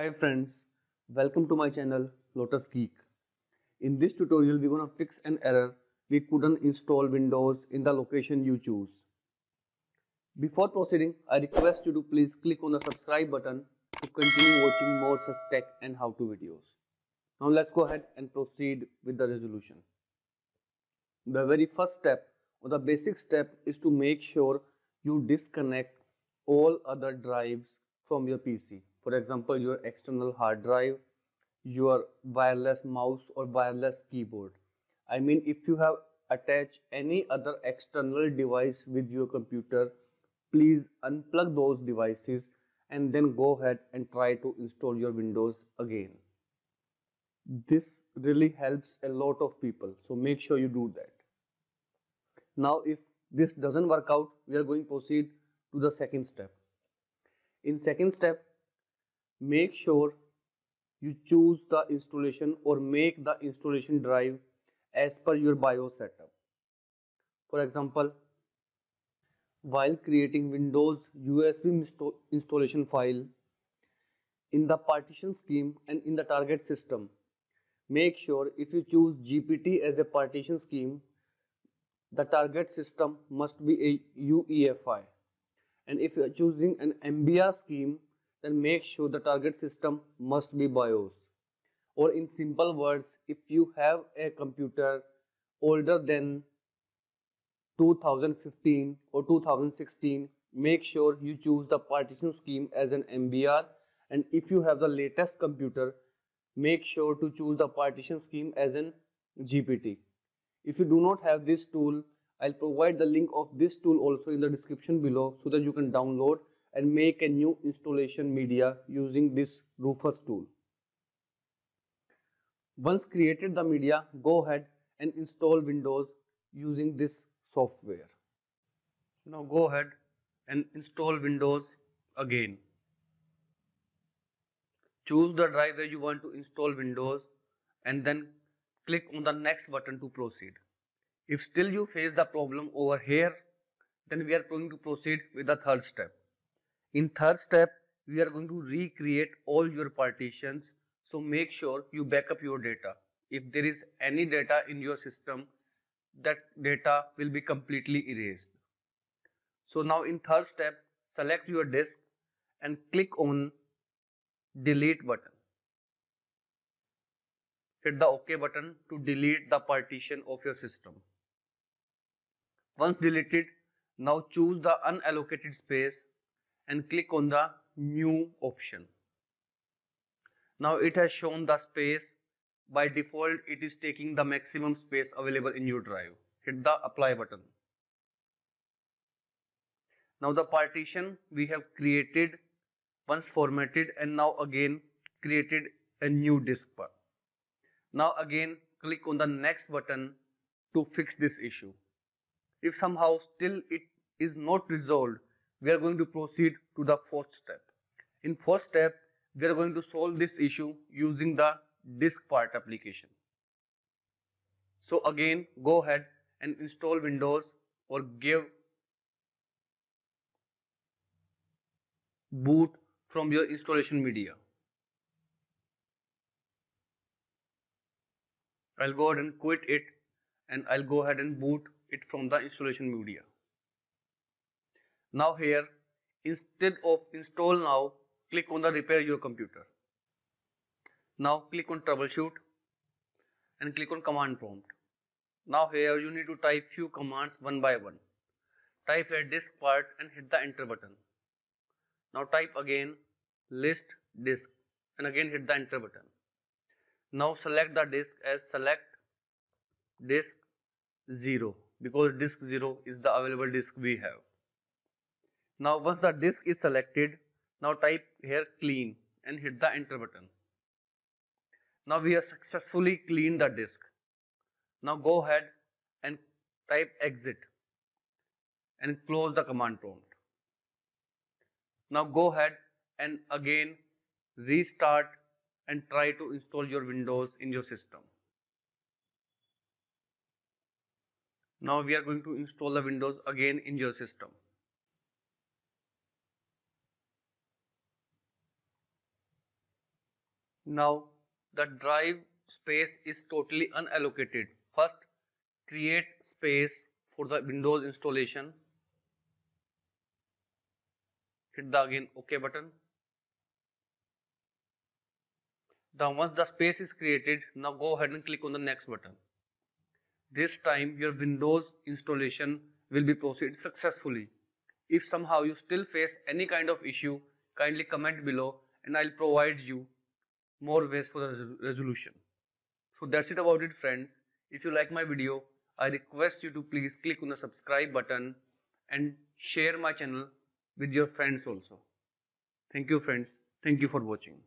Hi friends, welcome to my channel Lotus Geek. In this tutorial we're gonna fix an error we couldn't install Windows in the location you choose. Before proceeding, I request you to please click on the subscribe button to continue watching more such tech and how-to videos. Now let's go ahead and proceed with the resolution. The very first step or the basic step is to make sure you disconnect all other drives from your PC for example your external hard drive your wireless mouse or wireless keyboard. I mean if you have attached any other external device with your computer please unplug those devices and then go ahead and try to install your windows again. This really helps a lot of people so make sure you do that. Now if this doesn't work out we are going to proceed to the second step. In second step make sure you choose the installation or make the installation drive as per your BIOS setup. For example, while creating Windows USB installation file in the partition scheme and in the target system, make sure if you choose GPT as a partition scheme, the target system must be a UEFI. And if you are choosing an MBR scheme, then make sure the target system must be BIOS. Or in simple words, if you have a computer older than 2015 or 2016, make sure you choose the partition scheme as an MBR. And if you have the latest computer, make sure to choose the partition scheme as an GPT. If you do not have this tool, I'll provide the link of this tool also in the description below so that you can download and make a new installation media using this Rufus tool. Once created the media, go ahead and install Windows using this software. Now go ahead and install Windows again. Choose the drive where you want to install Windows and then click on the next button to proceed. If still you face the problem over here, then we are going to proceed with the third step. In third step, we are going to recreate all your partitions. So make sure you back up your data. If there is any data in your system, that data will be completely erased. So now in third step, select your disk and click on delete button. Hit the OK button to delete the partition of your system. Once deleted, now choose the unallocated space and click on the new option. Now it has shown the space. By default, it is taking the maximum space available in your drive. Hit the apply button. Now the partition we have created once formatted and now again created a new disk part. Now again click on the next button to fix this issue. If somehow still it is not resolved, we are going to proceed to the fourth step. In fourth step, we are going to solve this issue using the diskpart application. So again, go ahead and install Windows or give boot from your installation media. I'll go ahead and quit it and I'll go ahead and boot it from the installation media. Now here, instead of install now, click on the repair your computer. Now click on troubleshoot and click on command prompt. Now here you need to type few commands one by one. Type here diskpart and hit the enter button. Now type again list disk and again hit the enter button. Now select the disk as select disk 0 because disk 0 is the available disk we have. Now once the disk is selected, now type here clean and hit the enter button. Now we have successfully cleaned the disk. Now go ahead and type exit and close the command prompt. Now go ahead and again restart and try to install your Windows in your system. Now we are going to install the Windows again in your system. Now the drive space is totally unallocated. First create space for the Windows installation. Hit the again OK button. Now once the space is created, now go ahead and click on the next button. This time your Windows installation will be proceed successfully. If somehow you still face any kind of issue, kindly comment below and I'll provide you more ways for the resolution. So that's it about it friends. If you like my video, I request you to please click on the subscribe button and share my channel with your friends also. Thank you friends. Thank you for watching.